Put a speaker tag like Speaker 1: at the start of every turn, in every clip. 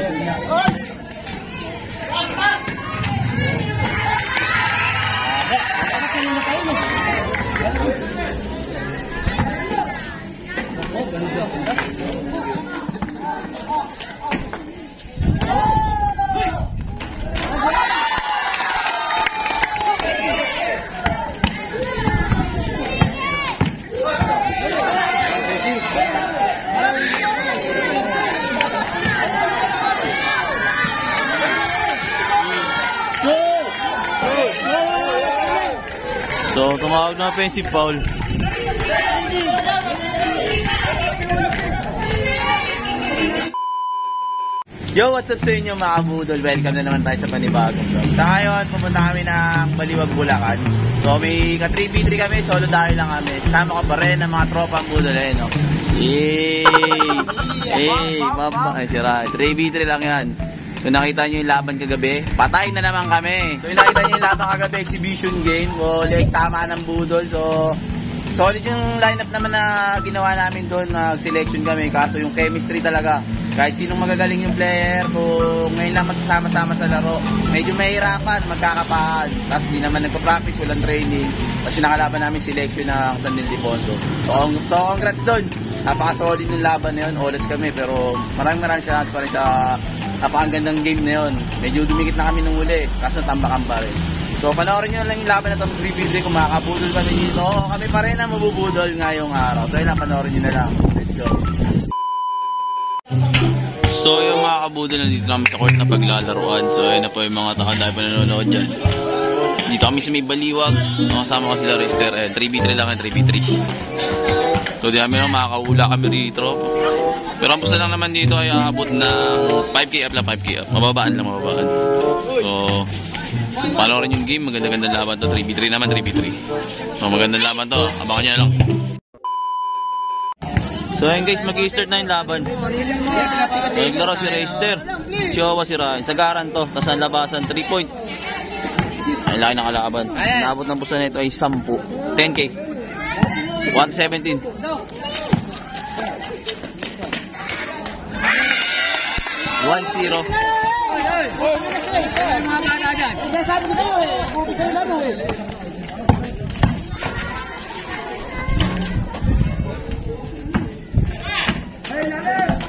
Speaker 1: Oi! Offensive foul. Yo, what's up sa inyo mga kabudol? Welcome na naman tayo sa panibagong vlog. Sa ngayon, pumunta kami ng Baliwag, Bulacan. So, may ka-3v3 kami, solo dahil lang kami. Kasama ko pa rin ang mga tropang budol eh, no? Yay! Yay! Mama, ay sira. 3v3 lang yan. So, nakita nyo yung laban kagabi, patay na naman kami. So, yung nakita nyo yung laban kagabi, exhibition game. O, like, tama ng budol. So, solid yung lineup naman na ginawa namin doon, nag-selection kami. Kaso yung chemistry talaga, kahit sinong magagaling yung player, kung ngayon lang magsasama-sama sa laro, medyo mahirapan, magkakapaan. Tapos di naman nagpa-practice, walang training. Tapos yung nakalaban namin selection ng San Ildefonso. So, so congrats doon. Napaka-solid yung laban na yun, oras kami. Pero maraming maraming salamat pa rin sa napakagandang game na yun. Medyo dumikit na kami nung uli, kaso tambakan pa rin. So, panoorin nyo lang yung laban na to sa 3v3 kung makakabudol kami dito. Oo, kami pa rin ang mabubudol ngayong araw. So, yun lang, panoorin nyo na lang. Let's go. So, yung mga kabudol, nandito kami sa court na paglalaruan. So, ayun na po yung mga dahil pa nanonood dyan. Dito kami sa may baliwag. Kasama ko sila Rester. Eh, 3v3 lang yan, 3v3. So, di kami lang makakaula kami rito. Pero ang pusta lang naman dito ay aabot ng 5k up lang, 5k up. Mababaan lang, mababaan. So, panoorin yung game. Maganda-ganda laban to. 3v3 naman, 3v3. So, magandang laban to. Abangan nyo na lang. So ayun guys, mag-start na yung laban. So naglaro si Reister, si Owa si Ryan. Sagaran to, tapos ang labasan 3 point. Ay laki ng kalaban. Naabot ng busa nito ay 10. 10k. 117. One zero. Two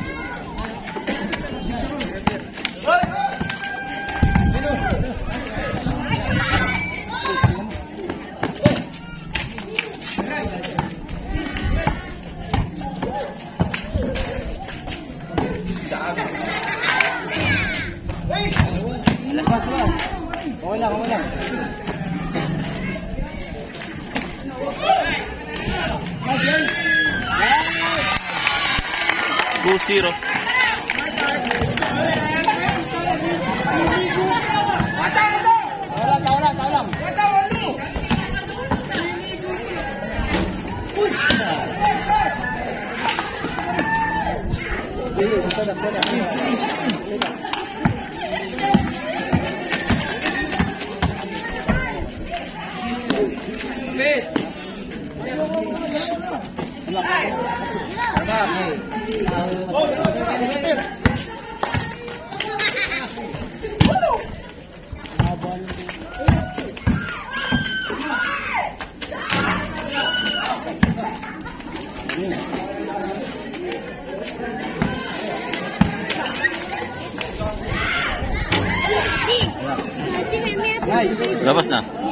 Speaker 1: Labas na.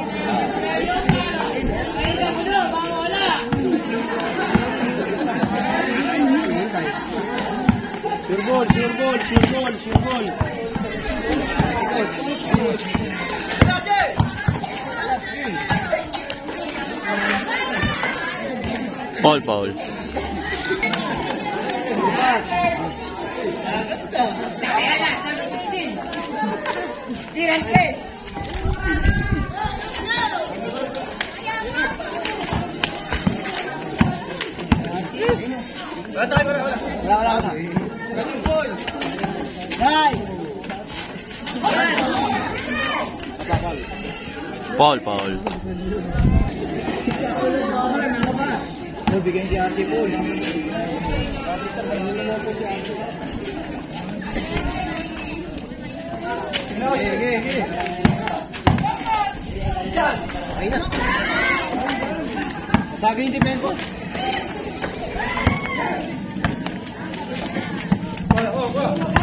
Speaker 2: Sure goal, sure goal, sure goal, sure goal.
Speaker 1: Paul, Paul.
Speaker 2: Wala, wala, wala.
Speaker 1: Paul, Paul.
Speaker 2: Bigyan si Ate Paul. Okay, okay. Sabi yung depensa. Sir,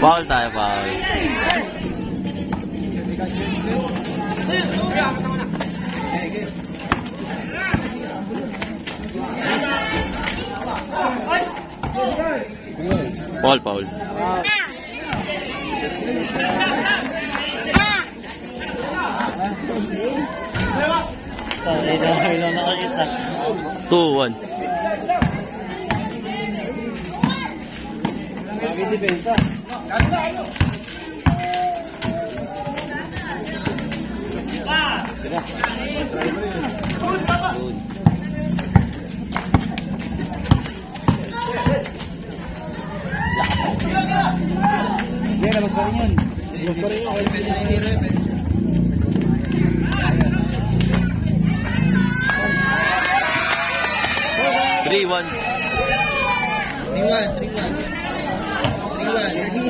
Speaker 3: Foul tayo, foul.
Speaker 2: Nakakita.
Speaker 3: 2-1.
Speaker 2: Sabi yung depensa. Hindi, labas pa rin yun. Labas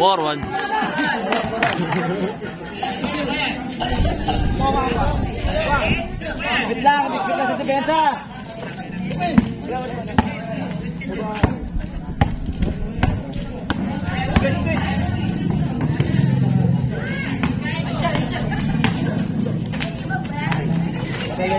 Speaker 3: one.
Speaker 2: Bit lang, bit lang sa depensa. Kaya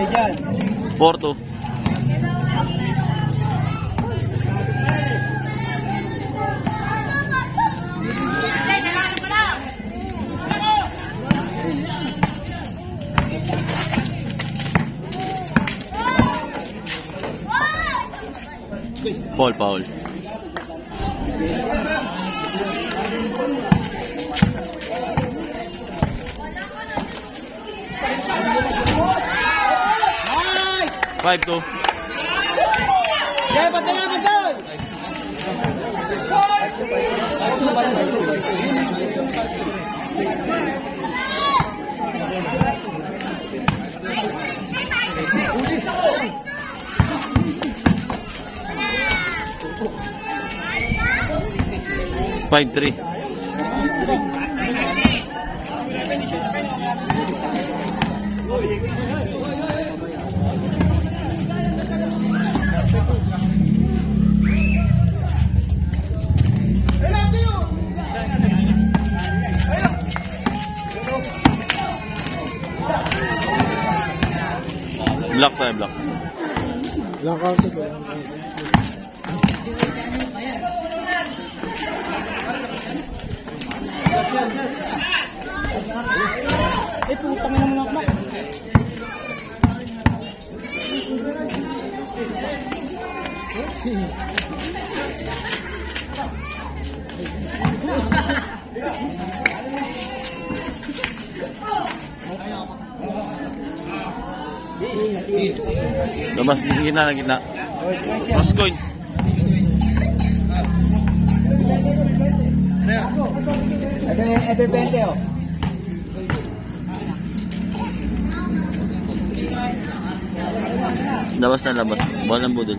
Speaker 2: dyan.
Speaker 3: Four, two. Foul, foul.
Speaker 2: Nice!
Speaker 3: Five, two. Five, three. Block tayo, block.
Speaker 2: Karte ko. Eh, putang ina mo na ako.
Speaker 3: Labas, gitna na gitna. Cross coin.
Speaker 2: Ito, ito yung 20 oh.
Speaker 3: Labas na labas. Ball ng budol.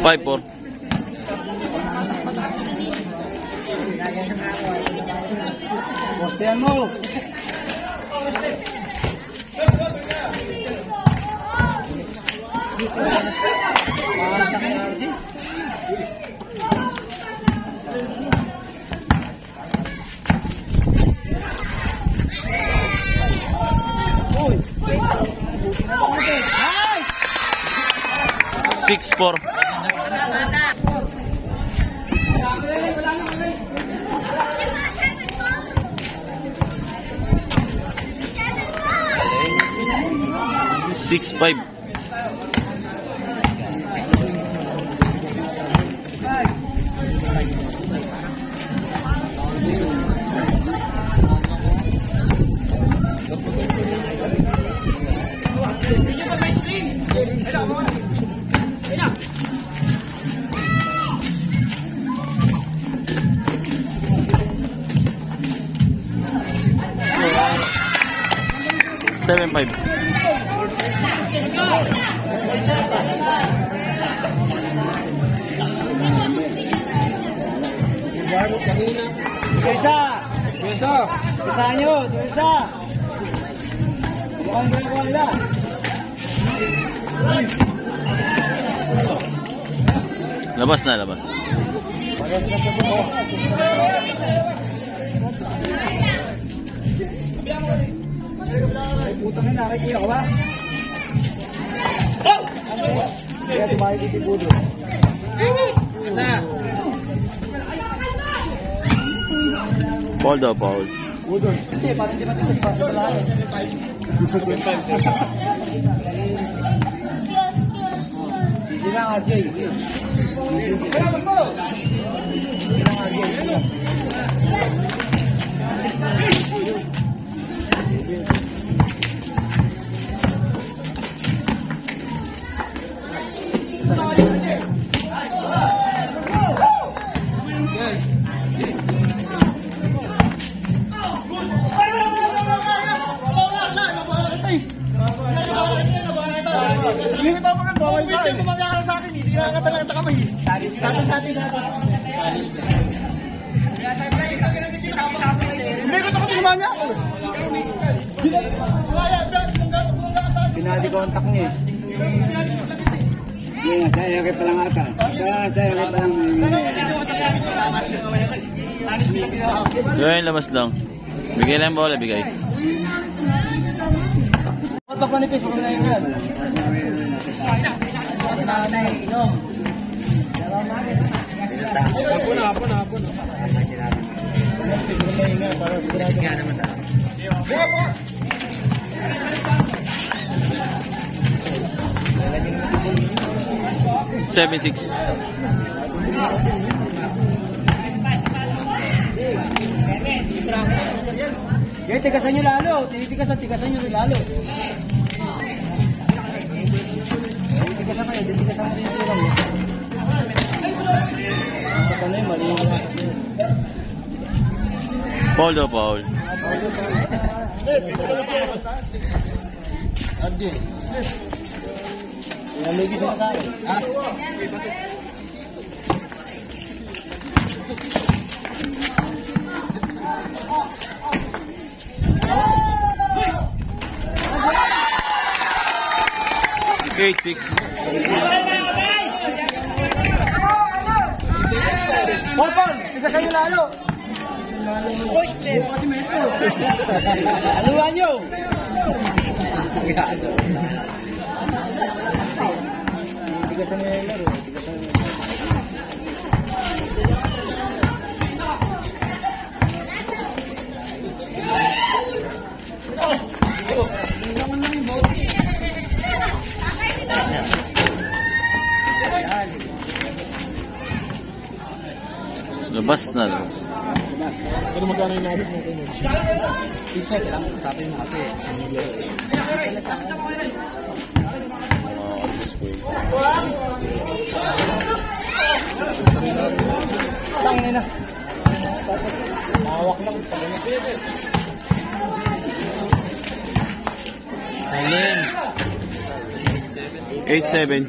Speaker 3: Five, four.
Speaker 2: Postean mo. Six
Speaker 3: four. Six five. Seven five.
Speaker 2: Isa! Isa! Isa nyo! Isa! Mukhang ginagawa nila.
Speaker 3: Labas na, labas.
Speaker 2: Na sa buko. Ay, putang na, nakikita ko ba? Kaya tumayo dito si Budo.
Speaker 3: Paul daw, Paul.
Speaker 2: Budo. Hindi, parang di matigas pa sa lahat. Hindi lang, RJ. Hindi lang, RJ. Eh.
Speaker 4: Iya, saya ke Pelangata. Saya saya ke Pelang.
Speaker 3: So yun, labas lang. Bigay lang bola, bigay.
Speaker 2: Contact manipis, huwag na yun yan. Hapon na, hapon na, hapon na. Para sigurado.
Speaker 3: Seven six.
Speaker 2: Kaya tigasan nyo lalo. Tinitigasan, tigasan nyo lalo. Tigasan kayo, titigasan mo yung tirang. Nasa ka na yun, mali yung
Speaker 3: Paul daw, Paul.
Speaker 2: Nalugi sila sa akin.
Speaker 3: Eight six.
Speaker 2: Paul, Paul, tigasan nyo lalo. Aluhan nyo. Tigasan nyo yung laro. Tigasan nyo.
Speaker 3: Labas na, labas.
Speaker 2: Pero magkano yung nabit mo kuno?
Speaker 4: Isa lang sabi mo kasi.
Speaker 2: Tangin na. Hawak Lang
Speaker 3: nina. nè,
Speaker 2: lang
Speaker 3: pala. Ayan. 8-7. 8-7.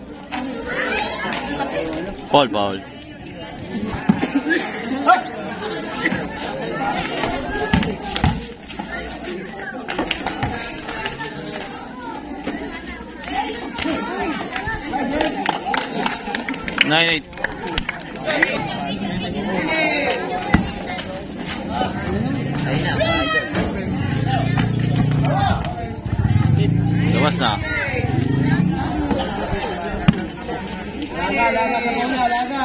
Speaker 3: Paul, Paul. Nine eight. Labas na.
Speaker 2: Laga, laga sa muna, laga.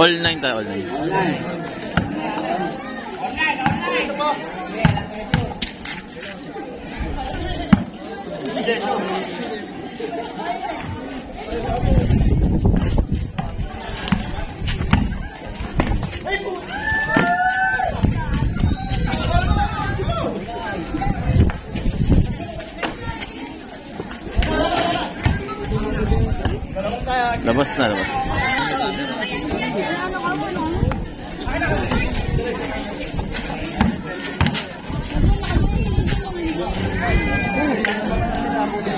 Speaker 3: All nine tayo, all nine. Labas na, labas.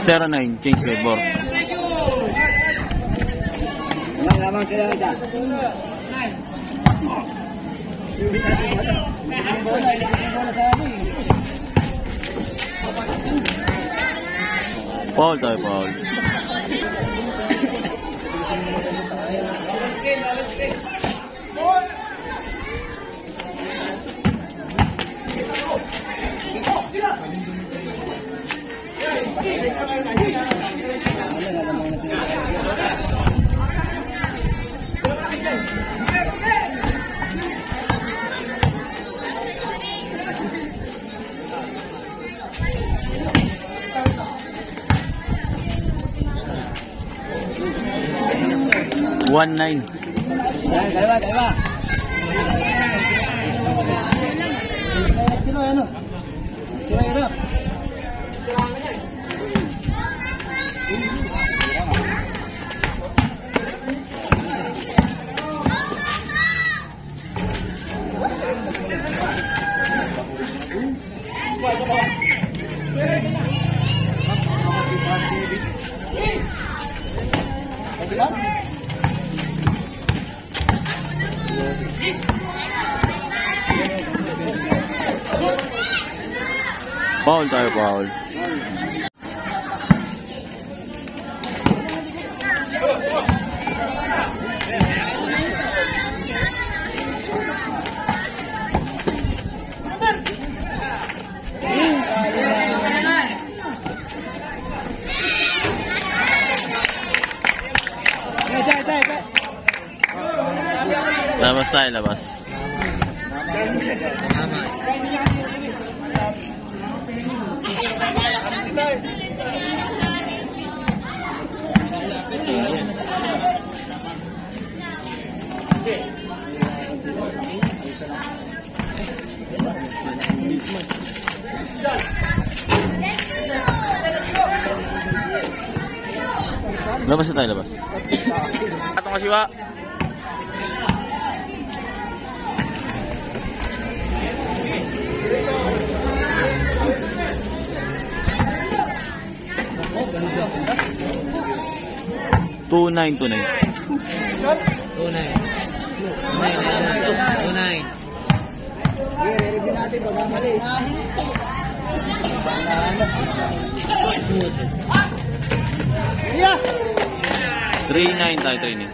Speaker 3: Zero nine, change labor.
Speaker 4: Lamang, lamang sila isa.
Speaker 3: Paul tayo, Paul. One nine. Paul tayo, Labas na tayo, labas. Atong kasiwa. Two nine, two nine.
Speaker 4: Two nine. Two nine.
Speaker 2: I-review natin mali. Yeah!
Speaker 3: Three nine tayo, three nine.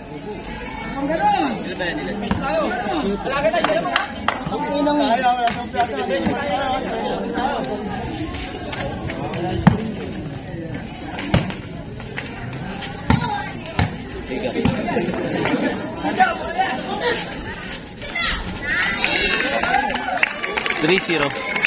Speaker 2: Ang inang
Speaker 3: 3-0. So,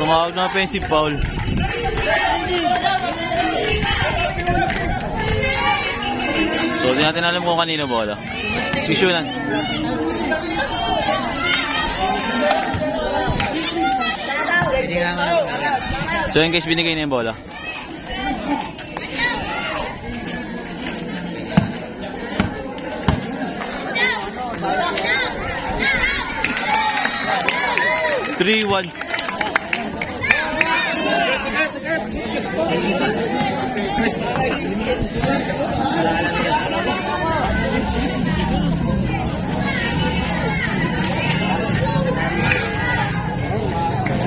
Speaker 3: tumawag na offensive foul. So, di natin alam kung kanino bola.
Speaker 4: Nga.
Speaker 3: So, in case binigay na yung bola. Three, one.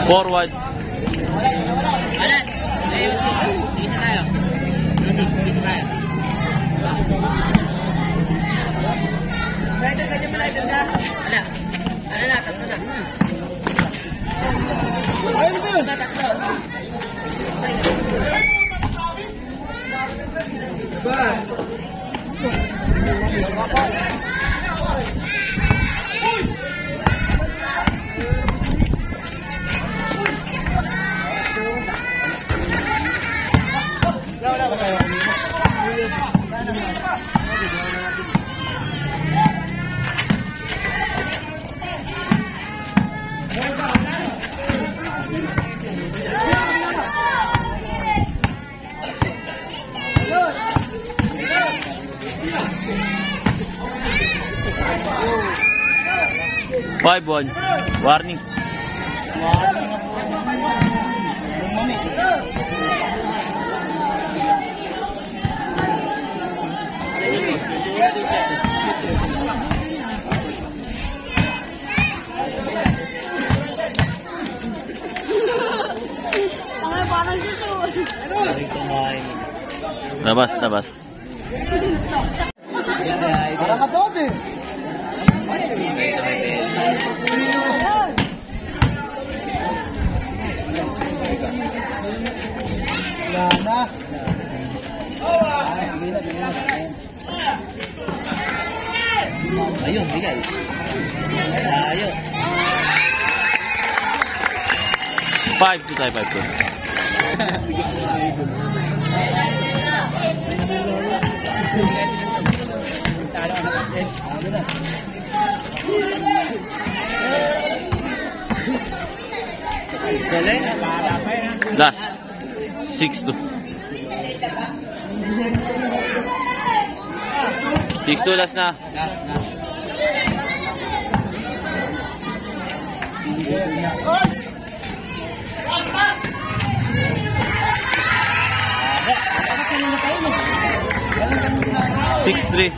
Speaker 3: Forward.
Speaker 4: Wala. Ayusin. Isa tayo. Isa tayo. Pwede ka naman lang na. Wala. Ano na, tatlo na.
Speaker 2: 对
Speaker 4: 5
Speaker 3: 1. Warning. Warning
Speaker 5: na po. Bumamit.
Speaker 3: Labas, labas.
Speaker 4: Ayun, bigay. Ayun.
Speaker 3: Five, two tayo, five, two. Last. Six, two. Six, two, last na. Six, three.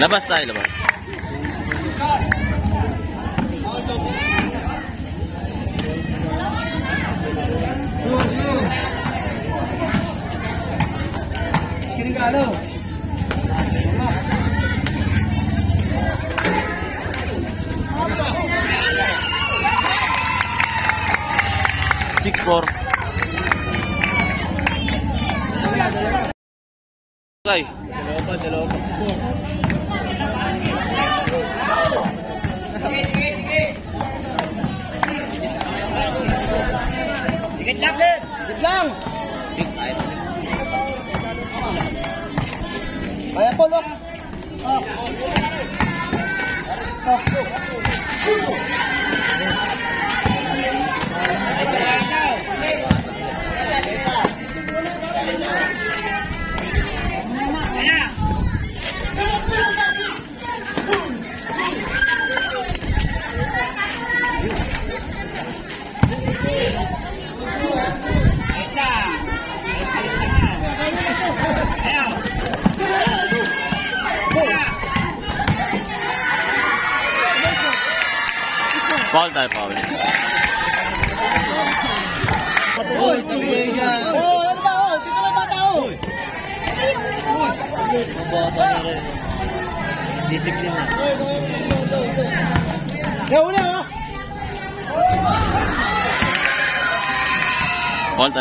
Speaker 3: Labas tayo, labas.
Speaker 2: Ka, ano?
Speaker 3: Six, four. Okay.
Speaker 2: Dalawa pa, dalawa pa. Score.
Speaker 6: Tikit lang.
Speaker 2: Lang.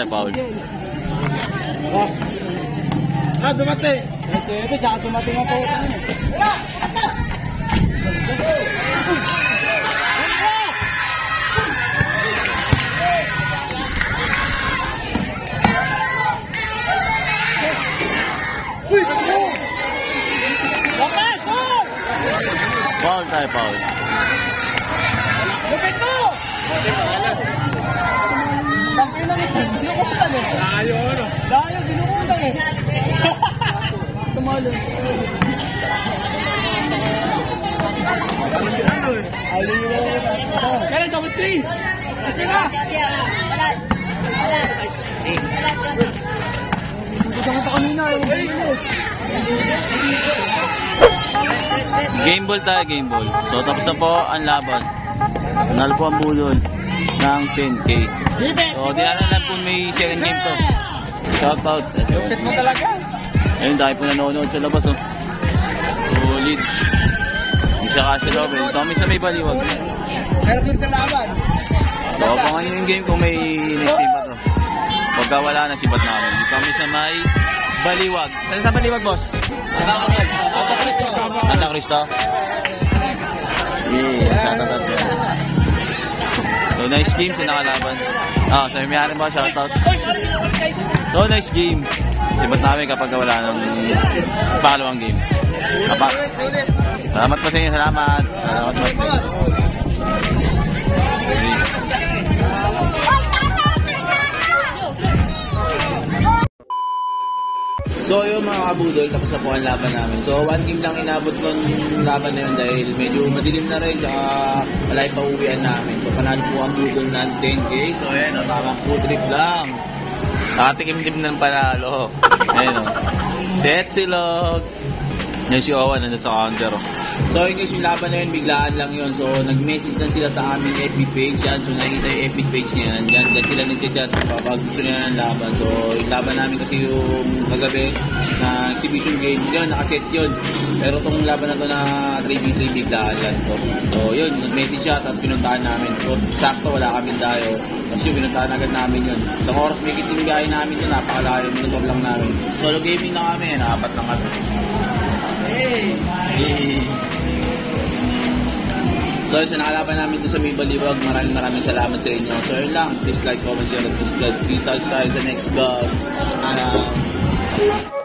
Speaker 1: Foul tayo, foul.
Speaker 2: Oh. Ah, dumating. Ito, ito, tsaka dumating ako. Uy! Lakas! Oh!
Speaker 1: Foul tayo, foul.
Speaker 2: Lupit mo! Tangin na ito. Dinukutan eh. Layo, ano? Layo, dinukutan eh. Tumalo. Ayun yung Kailan, double screen! Kasi na! Gusto ko kanina eh.
Speaker 1: Game ball tayo, game ball. So, tapos na po ang laban. Nanalo po ang budol ng 10K. So, di na lang po may second game to. Shout out.
Speaker 2: Lupit mo talaga.
Speaker 1: Ayun, dahil po nanonood sa labas, oh. Ulit. Yung siya kasi Robin. Tommy sa may baliwag.
Speaker 2: Pero sure ka laban.
Speaker 1: So, abangan nyo yung game kung may next game pa to. Pagka wala na, sibat namin. Kami sa may baliwag. Saan sa baliwag, boss?
Speaker 2: Ata Cristo.
Speaker 1: Santa Cristo? Yeah, shout out. So, nice game sa nakalaban. Ah, sa may mo, shout out. So, nice game. Sibat namin kapag wala ng pangalawang game.
Speaker 2: Sulit.
Speaker 1: Salamat po sa inyo. Salamat. Salamat po. So yun mga kabudol, tapos na po ang laban namin. So one game lang inabot yung laban na yun dahil medyo madilim na rin tsaka malay pa uwian namin. So panalo po ang budol ng 10k. So ayan, tamang food trip lang. Nakatikim-tim ng panalo. Ayan o. Death silog. Yan si Owen, nandun sa counter. oh. So yun yung laban na yun, biglaan lang yun. So nag-message lang sila sa aming FB page yan. So nakikita yung FB page niya yan. Yan, dyan sila nag-chat kapag gusto nila ng laban. So yung laban namin kasi yung kagabi na exhibition game, yun, nakaset yun. Pero itong laban na to na 3v3 biglaan lang to. So yun, nag-message siya, tapos pinuntahan namin. So sakto, wala kami dayo. Tapos yun, pinuntahan agad namin yun. Sa oras may kiting biyahe namin yun, napakalayo, minutor lang namin. Solo gaming na kami, nakapat lang kami. Hey! So, sa nakalaban namin dito sa May Baliwag, maraming maraming salamat sa inyo. So, yun lang. Please like, comment, share, and subscribe. Kita tayo sa next vlog. Alam.